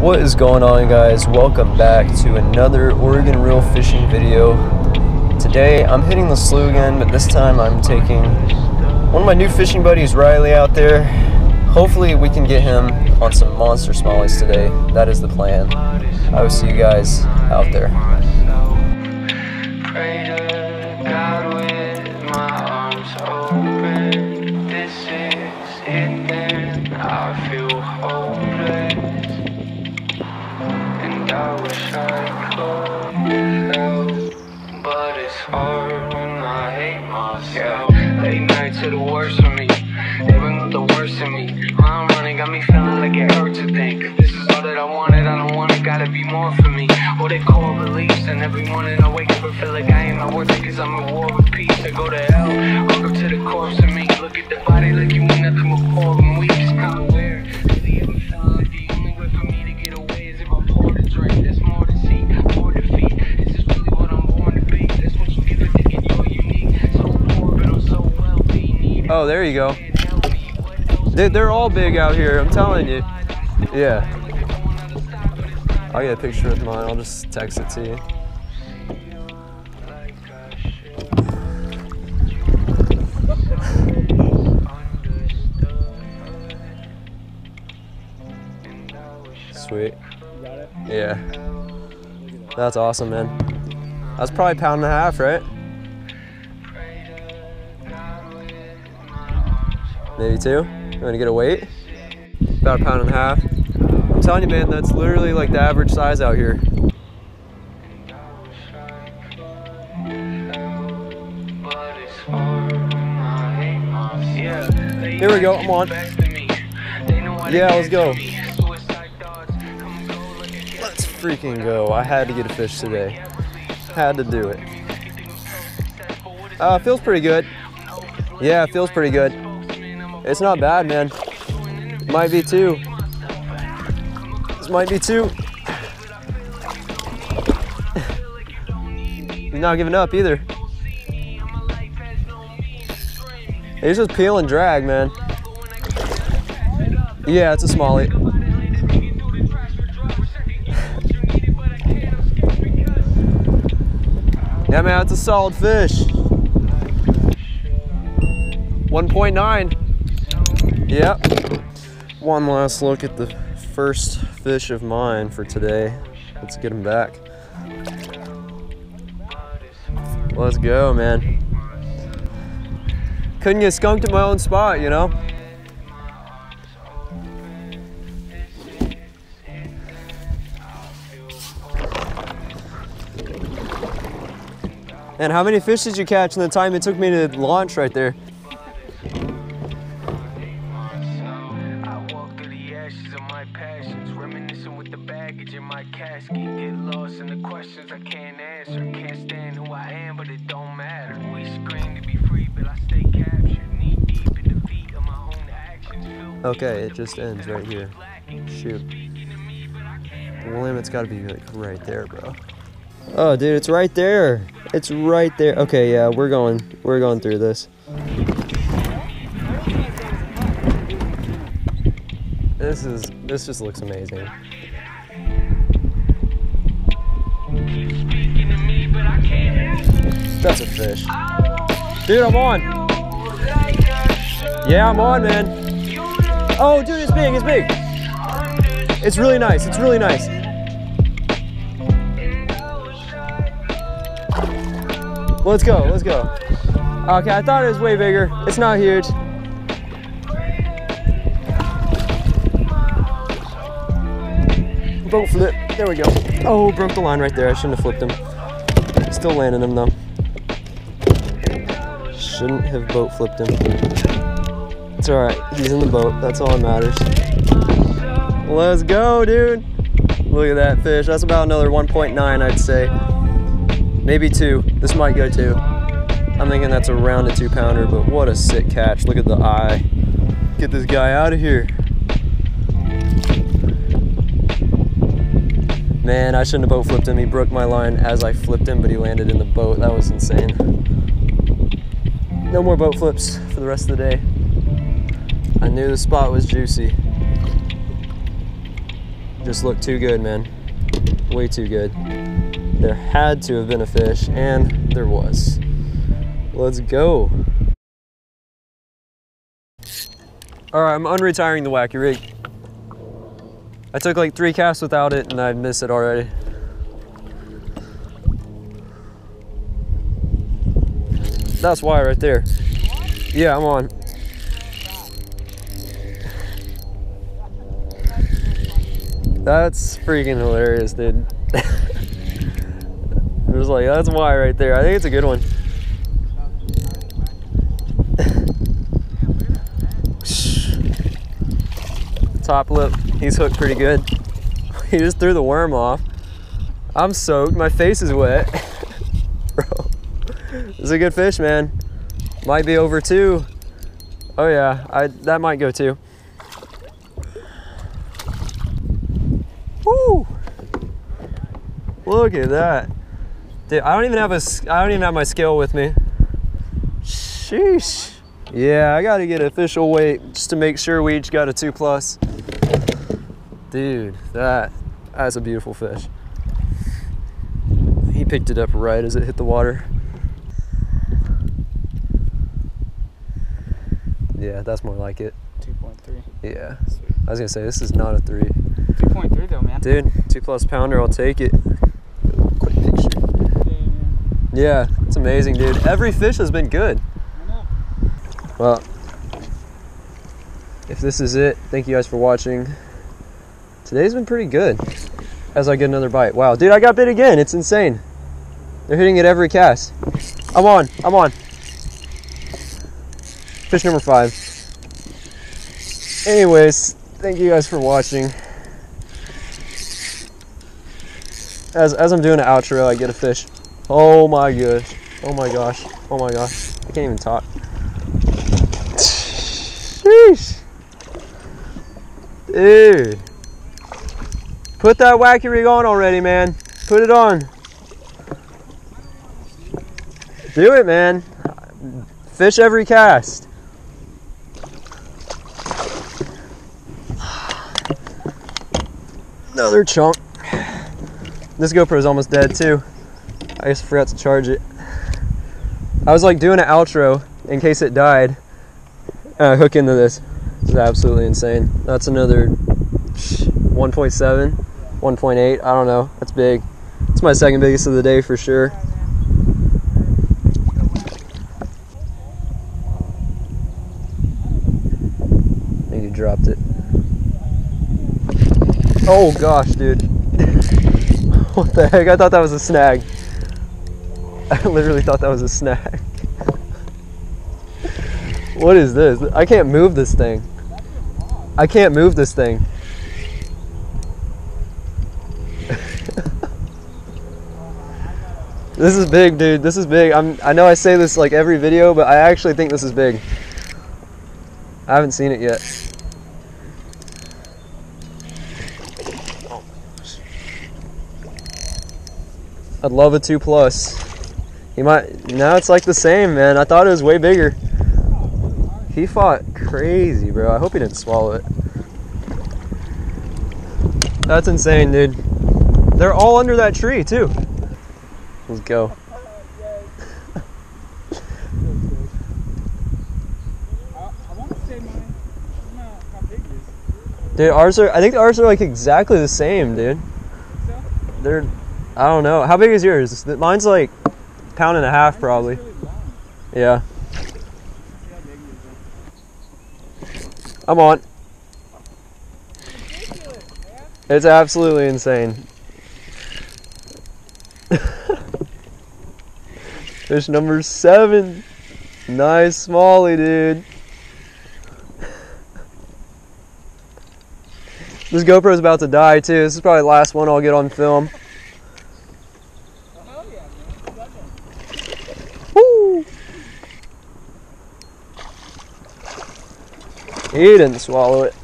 What is going on guys? Welcome back to another Oregon Reel fishing video. Today I'm hitting the slough again, but this time I'm taking one of my new fishing buddies, Riley, out there. Hopefully we can get him on some monster smallies today. That is the plan. I will see you guys out there. What they call release, and every morning I wake up and feel like I ain't not worth it, cause I'm at war with peace. I go to hell, welcome to the corpse of me. Look at the body like you ain't nothing but four and weeks. Kinda weird. Really ever felt like the only way for me to get away is if I pour the drink. That's more to see, more defeat. This is really what I'm born to be. That's what you give it, thinking you're unique. So poor, but I'm so wealthy. Oh, there you go. help me. What else They, they're all big out here, I'm telling you. Yeah. I'll get a picture of mine, I'll just text it to you. Sweet. Yeah. That's awesome, man. That's probably a pound and a half, right? Maybe two. You want to get a weight? About a pound and a half. I'm telling you, man, that's literally like the average size out here. Here we go, I'm on. Yeah, let's go. Let's freaking go. I had to get a fish today. Had to do it. Uh, feels pretty good. Yeah, feels pretty good. It's not bad, man. Might be two. Might be two. He's not giving up either. He's just peel and drag, man. Yeah, it's a smallie. Yeah, man, it's a solid fish. 1.9. Yep. One last look at the first fish of mine for today. Let's get him back. Let's go, man. Couldn't get skunked in my own spot, you know? And how many fish did you catch in the time it took me to launch right there? Okay, it just ends right here. Shoot. The limit's gotta be like right there, bro. Oh, dude, it's right there. It's right there. Okay, yeah, we're going. We're going through this. This is. This just looks amazing. That's a fish. Dude, I'm on. Yeah, I'm on, man. Oh, dude, it's big. It's big. It's really nice. It's really nice. Let's go. Let's go. Okay, I thought it was way bigger. It's not huge. Boat flip. There we go. Oh, broke the line right there. I shouldn't have flipped him. Still landing him though. Shouldn't have boat flipped him. It's alright. He's in the boat. That's all that matters. Let's go, dude. Look at that fish. That's about another 1.9, I'd say. Maybe two. This might go two. I'm thinking that's around a two pounder, but what a sick catch. Look at the eye. Get this guy out of here. Man, I shouldn't have boat flipped him. He broke my line as I flipped him, but he landed in the boat. That was insane. No more boat flips for the rest of the day. I knew the spot was juicy. just looked too good, man. Way too good. There had to have been a fish, and there was. Let's go. All right, I'm unretiring the wacky rig. I took like three casts without it, and I missed it already. That's why right there. Yeah, I'm on. That's freaking hilarious, dude. it was like, that's why right there. I think it's a good one. Top lip, he's hooked pretty good. He just threw the worm off. I'm soaked, my face is wet. Bro, this is a good fish, man. Might be over two. Oh yeah, I that might go too. Woo! Look at that. Dude, I don't even have a s- I don't even have my scale with me. Sheesh. Yeah, I gotta get official weight just to make sure we each got a two plus. Dude, that that's a beautiful fish. He picked it up right as it hit the water. Yeah, that's more like it. 2.3. Yeah. Sweet. I was gonna say this is not a three. 2.3 though, man. Dude, two plus pounder, I'll take it. Quick picture. Yeah, it's amazing, dude. Every fish has been good. Well, if this is it, thank you guys for watching. Today's been pretty good. As I get another bite. Wow, dude, I got bit again. It's insane. They're hitting it every cast. I'm on. I'm on. Fish number five. Anyways, thank you guys for watching. As, as I'm doing an outro, I get a fish. Oh my gosh. Oh my gosh. Oh my gosh. I can't even talk. Sheesh. Dude. Put that wacky rig on already, man. Put it on. Do it, man. Fish every cast. Another chunk. This GoPro is almost dead too. I just forgot to charge it. I was like doing an outro in case it died. Uh, hook into this. This is absolutely insane. That's another 1.7, 1.8. I don't know. That's big. It's my second biggest of the day for sure. I think you dropped it. Oh gosh, dude. what the heck? I thought that was a snag. I literally thought that was a snag. what is this? I can't move this thing. I can't move this thing. this is big, dude. This is big. I'm I know I say this like every video, but I actually think this is big. I haven't seen it yet. I'd love a two plus. He might now it's like the same, man. I thought it was way bigger. He fought crazy, bro. I hope he didn't swallow it. That's insane, dude. They're all under that tree too. Let's go. Dude, ours are I think ours are like exactly the same, dude. They're I don't know. How big is yours? Mine's like pound and a half probably. Yeah. I'm on. It's absolutely insane. Fish number seven. Nice smallie, dude. This GoPro's about to die too. This is probably the last one I'll get on film. Oh, hell yeah, man. Love it. Woo! He didn't swallow it.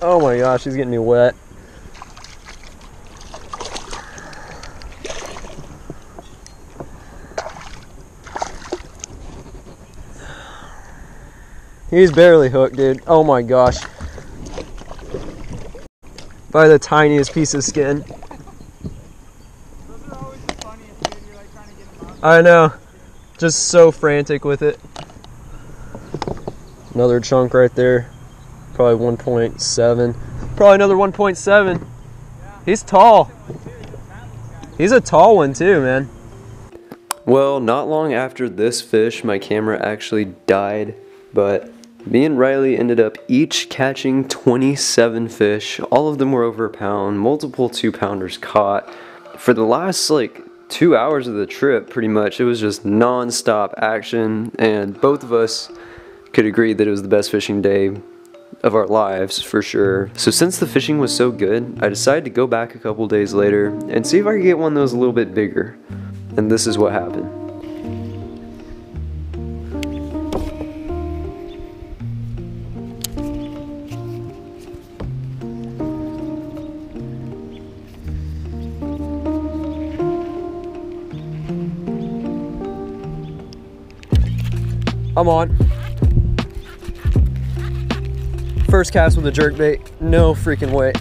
Oh my gosh, he's getting me wet. He's barely hooked, dude. Oh my gosh. by the tiniest piece of skin. I know. Just so frantic with it. Another chunk right there. Probably 1.7. Probably another 1.7. He's tall. He's a tall one too, man. Well, not long after this fish, my camera actually died, but me and Riley ended up each catching 27 fish. All of them were over a pound, multiple two pounders caught. For the last like two hours of the trip, pretty much, it was just non stop action, and both of us could agree that it was the best fishing day of our lives for sure. So since the fishing was so good, I decided to go back a couple days later and see if I could get one that was a little bit bigger. And this is what happened. I'm on. First cast with a jerk bait. No freaking way.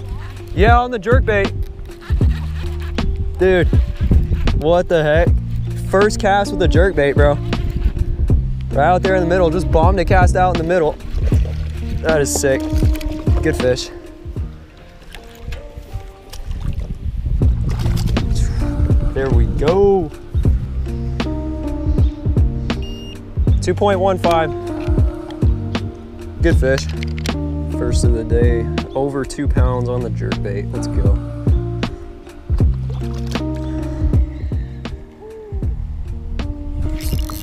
Yeah, on the jerk bait. Dude, what the heck? First cast with a jerk bait, bro. Right out there in the middle. Just bombed a cast out in the middle. That is sick. Good fish. There we go. 2.15. Good fish. First of the day. Over two pounds on the jerk bait. Let's go.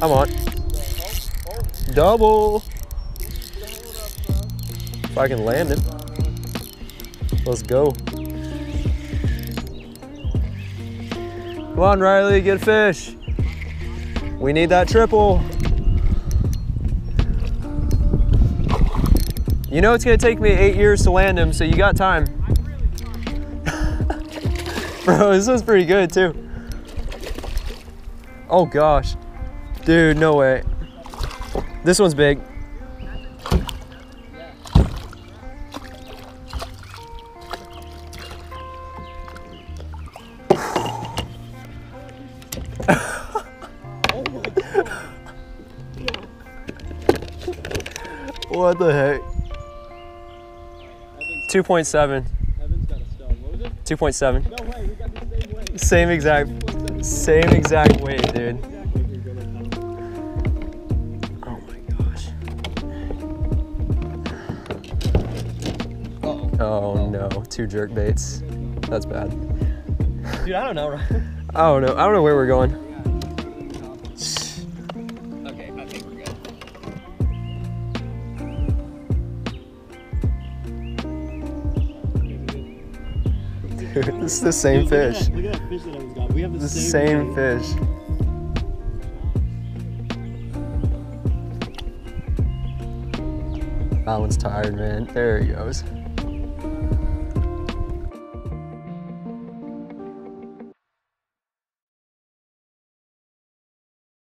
I'm on. Double. If I can land it. Let's go. Come on, Riley, get a fish. We need that triple. You know it's gonna take me eight years to land him, so you got time. Bro, this was pretty good too. Oh gosh. Dude, no way. This one's big. what the heck? 2.7. Evan's got a stud. What was it? 2.7. No way, we got the same weight. Same exact, same exact weight, dude. Oh my gosh. Oh no, two jerk baits. That's bad. Dude, I don't know. I don't know. I don't know where we're going. Dude, this is the same fish. Look at that fish that Evan's got. We have the The same, same fish. That one's tired, man. There he goes.